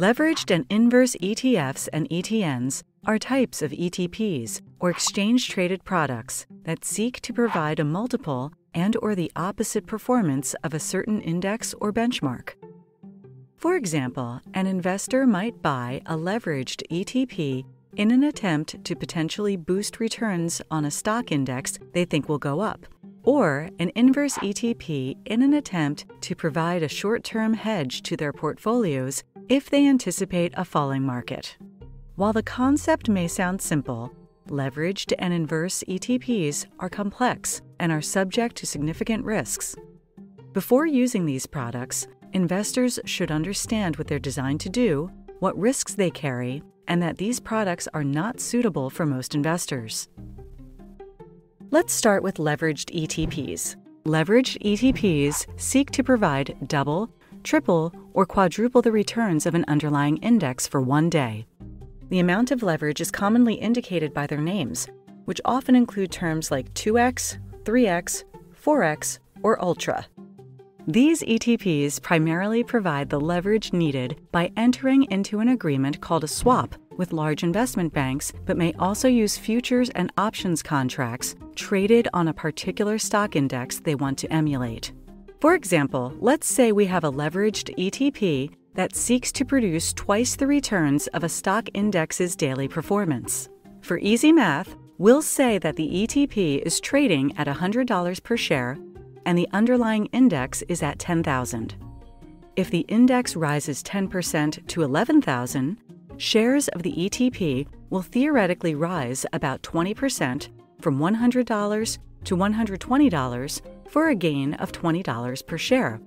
Leveraged and inverse ETFs and ETNs are types of ETPs or exchange traded products that seek to provide a multiple and or the opposite performance of a certain index or benchmark. For example, an investor might buy a leveraged ETP in an attempt to potentially boost returns on a stock index they think will go up, or an inverse ETP in an attempt to provide a short term hedge to their portfolios if they anticipate a falling market. While the concept may sound simple, leveraged and inverse ETPs are complex and are subject to significant risks. Before using these products, investors should understand what they're designed to do, what risks they carry, and that these products are not suitable for most investors. Let's start with leveraged ETPs. Leveraged ETPs seek to provide double, triple, or quadruple the returns of an underlying index for one day. The amount of leverage is commonly indicated by their names, which often include terms like 2x, 3x, 4x, or ultra. These ETPs primarily provide the leverage needed by entering into an agreement called a swap with large investment banks, but may also use futures and options contracts traded on a particular stock index they want to emulate. For example, let's say we have a leveraged ETP that seeks to produce twice the returns of a stock index's daily performance. For easy math, we'll say that the ETP is trading at $100 per share and the underlying index is at 10,000. If the index rises 10% to 11,000, shares of the ETP will theoretically rise about 20% from $100 to $120 for a gain of $20 per share.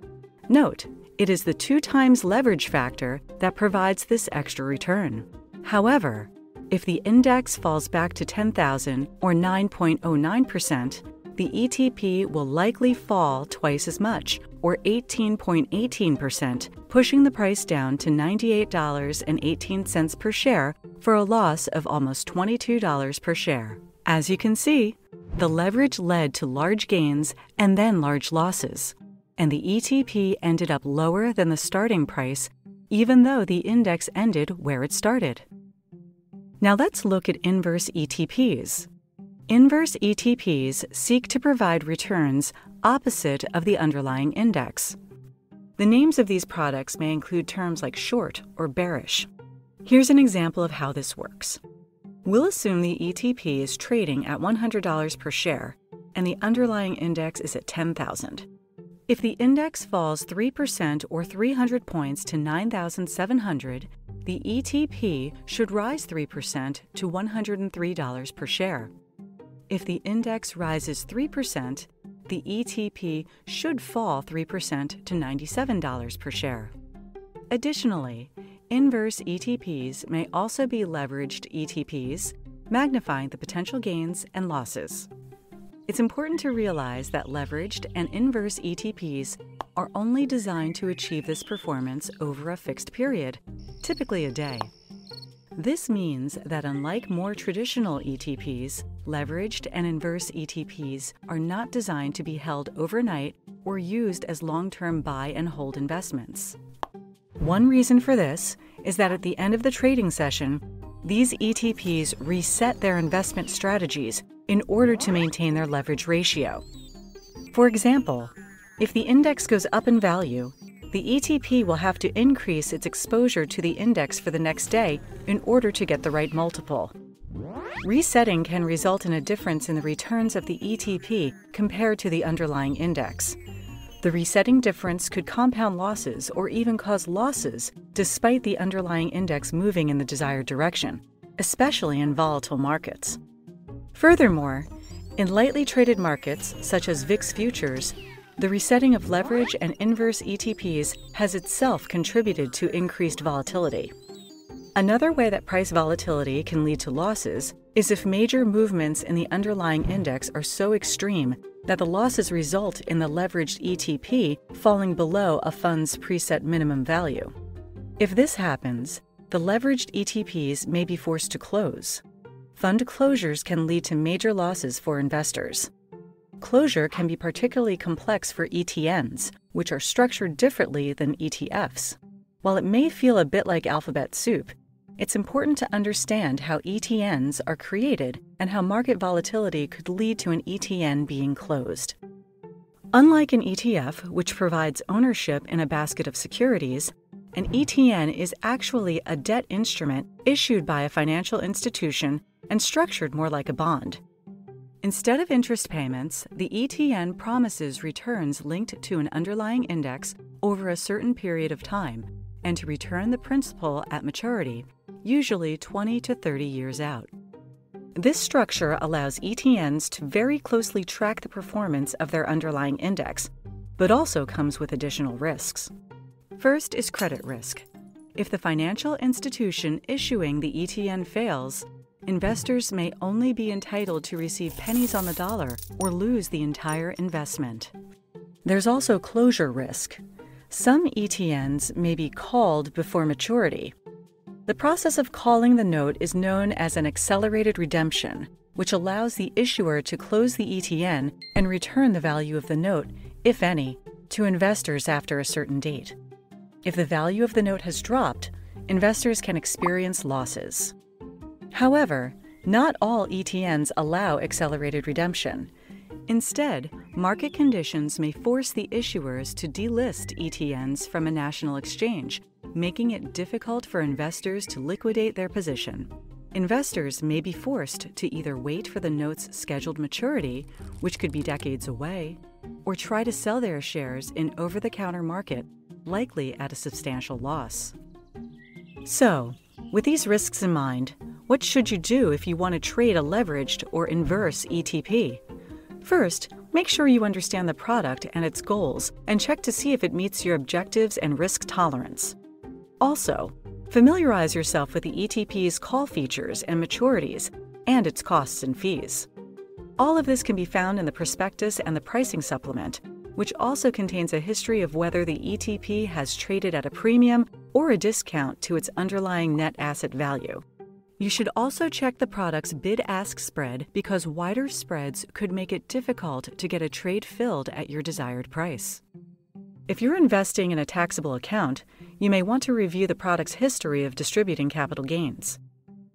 Note, it is the two times leverage factor that provides this extra return. However, if the index falls back to 10,000 or 9.09%, the ETP will likely fall twice as much, or 18.18%, pushing the price down to $98.18 per share for a loss of almost $22 per share. As you can see, the leverage led to large gains and then large losses, and the ETP ended up lower than the starting price, even though the index ended where it started. Now let's look at inverse ETPs. Inverse ETPs seek to provide returns opposite of the underlying index. The names of these products may include terms like short or bearish. Here's an example of how this works. We'll assume the ETP is trading at $100 per share and the underlying index is at 10,000. If the index falls 3% or 300 points to 9,700, the ETP should rise 3% to $103 per share. If the index rises 3%, the ETP should fall 3% to $97 per share. Additionally, inverse ETPs may also be leveraged ETPs, magnifying the potential gains and losses. It's important to realize that leveraged and inverse ETPs are only designed to achieve this performance over a fixed period, typically a day. This means that unlike more traditional ETPs, leveraged and inverse ETPs are not designed to be held overnight or used as long term buy and hold investments. One reason for this is that at the end of the trading session, these ETPs reset their investment strategies in order to maintain their leverage ratio. For example, if the index goes up in value, the ETP will have to increase its exposure to the index for the next day in order to get the right multiple. Resetting can result in a difference in the returns of the ETP compared to the underlying index. The resetting difference could compound losses or even cause losses despite the underlying index moving in the desired direction, especially in volatile markets. Furthermore, in lightly traded markets such as VIX futures, the resetting of leverage and inverse ETPs has itself contributed to increased volatility. Another way that price volatility can lead to losses is if major movements in the underlying index are so extreme that the losses result in the leveraged ETP falling below a fund's preset minimum value. If this happens, the leveraged ETPs may be forced to close. Fund closures can lead to major losses for investors. Closure can be particularly complex for ETNs, which are structured differently than ETFs. While it may feel a bit like alphabet soup, it's important to understand how ETNs are created and how market volatility could lead to an ETN being closed. Unlike an ETF, which provides ownership in a basket of securities, an ETN is actually a debt instrument issued by a financial institution and structured more like a bond. Instead of interest payments, the ETN promises returns linked to an underlying index over a certain period of time and to return the principal at maturity, usually 20 to 30 years out. This structure allows ETNs to very closely track the performance of their underlying index, but also comes with additional risks. First is credit risk. If the financial institution issuing the ETN fails, investors may only be entitled to receive pennies on the dollar or lose the entire investment. There's also closure risk. Some ETNs may be called before maturity, the process of calling the note is known as an accelerated redemption, which allows the issuer to close the ETN and return the value of the note, if any, to investors after a certain date. If the value of the note has dropped, investors can experience losses. However, not all ETNs allow accelerated redemption. Instead, market conditions may force the issuers to delist ETNs from a national exchange making it difficult for investors to liquidate their position. Investors may be forced to either wait for the note's scheduled maturity, which could be decades away, or try to sell their shares in over the counter market, likely at a substantial loss. So, with these risks in mind, what should you do if you want to trade a leveraged or inverse ETP? First, make sure you understand the product and its goals and check to see if it meets your objectives and risk tolerance. Also, familiarize yourself with the ETP's call features and maturities, and its costs and fees. All of this can be found in the prospectus and the pricing supplement, which also contains a history of whether the ETP has traded at a premium or a discount to its underlying net asset value. You should also check the product's bid ask spread because wider spreads could make it difficult to get a trade filled at your desired price. If you're investing in a taxable account, you may want to review the product's history of distributing capital gains.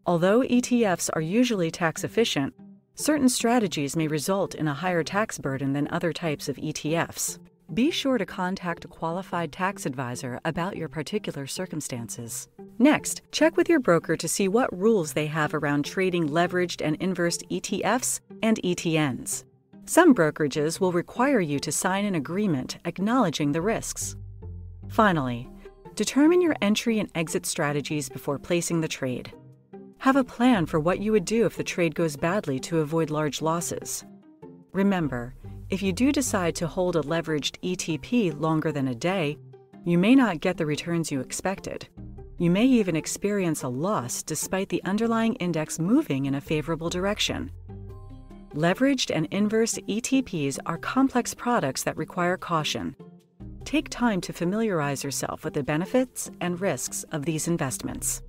Although ETFs are usually tax efficient, certain strategies may result in a higher tax burden than other types of ETFs. Be sure to contact a qualified tax advisor about your particular circumstances. Next, check with your broker to see what rules they have around trading leveraged and inversed ETFs and ETNs. Some brokerages will require you to sign an agreement acknowledging the risks. Finally, determine your entry and exit strategies before placing the trade. Have a plan for what you would do if the trade goes badly to avoid large losses. Remember, if you do decide to hold a leveraged ETP longer than a day, you may not get the returns you expected. You may even experience a loss despite the underlying index moving in a favorable direction. Leveraged and inverse ETPs are complex products that require caution. Take time to familiarize yourself with the benefits and risks of these investments.